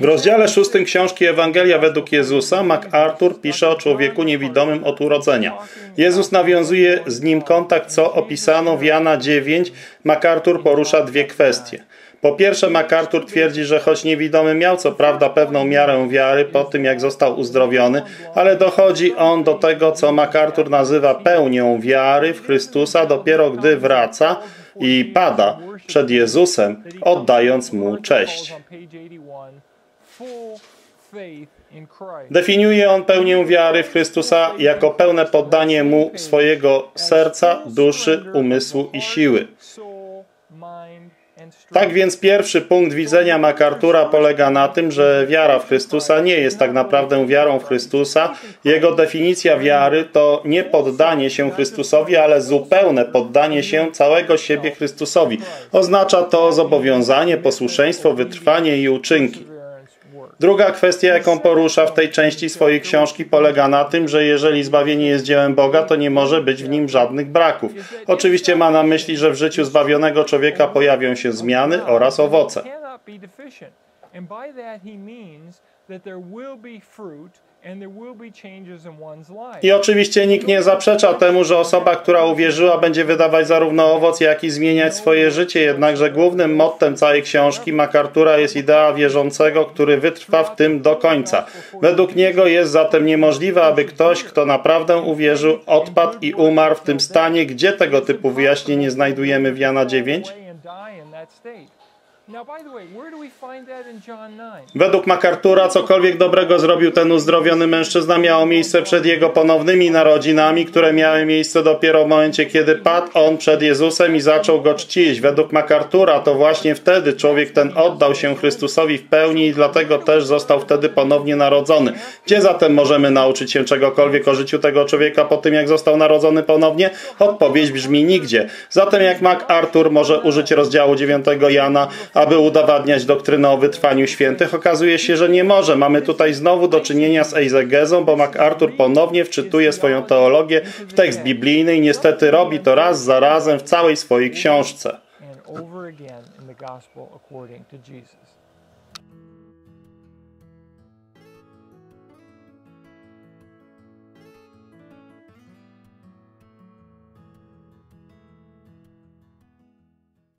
W rozdziale szóstym książki Ewangelia według Jezusa MacArthur pisze o człowieku niewidomym od urodzenia. Jezus nawiązuje z nim kontakt, co opisano w Jana 9. MacArthur porusza dwie kwestie. Po pierwsze, MacArthur twierdzi, że choć niewidomy miał co prawda pewną miarę wiary po tym, jak został uzdrowiony, ale dochodzi on do tego, co MacArthur nazywa pełnią wiary w Chrystusa dopiero gdy wraca i pada przed Jezusem, oddając Mu cześć. Definiuje on pełnię wiary w Chrystusa jako pełne poddanie Mu swojego serca, duszy, umysłu i siły. Tak więc pierwszy punkt widzenia MacArthura polega na tym, że wiara w Chrystusa nie jest tak naprawdę wiarą w Chrystusa. Jego definicja wiary to nie poddanie się Chrystusowi, ale zupełne poddanie się całego siebie Chrystusowi. Oznacza to zobowiązanie, posłuszeństwo, wytrwanie i uczynki. Druga kwestia, jaką porusza w tej części swojej książki, polega na tym, że jeżeli zbawienie jest dziełem Boga, to nie może być w nim żadnych braków. Oczywiście ma na myśli, że w życiu zbawionego człowieka pojawią się zmiany oraz owoce. I oczywiście nikt nie zaprzecza temu, że osoba, która uwierzyła, będzie wydawać zarówno owoc, jak i zmieniać swoje życie. Jednakże głównym mottem całej książki MacArthura jest idea wierzącego, który wytrwa w tym do końca. Według niego jest zatem niemożliwe, aby ktoś, kto naprawdę uwierzył, odpadł i umarł w tym stanie. Gdzie tego typu wyjaśnienie znajdujemy w Jana 9? Według MacArthura cokolwiek dobrego zrobił ten uzdrowiony mężczyzna miało miejsce przed jego ponownymi narodzinami, które miały miejsce dopiero w momencie, kiedy padł on przed Jezusem i zaczął go czcić. Według MacArthura to właśnie wtedy człowiek ten oddał się Chrystusowi w pełni i dlatego też został wtedy ponownie narodzony. Gdzie zatem możemy nauczyć się czegokolwiek o życiu tego człowieka po tym, jak został narodzony ponownie? Odpowiedź brzmi nigdzie. Zatem jak MacArthur może użyć rozdziału 9 Jana, aby udowadniać doktrynę o wytrwaniu świętych, okazuje się, że nie może. Mamy tutaj znowu do czynienia z egzegezą, bo MacArthur ponownie wczytuje swoją teologię w tekst biblijny i niestety robi to raz za razem w całej swojej książce.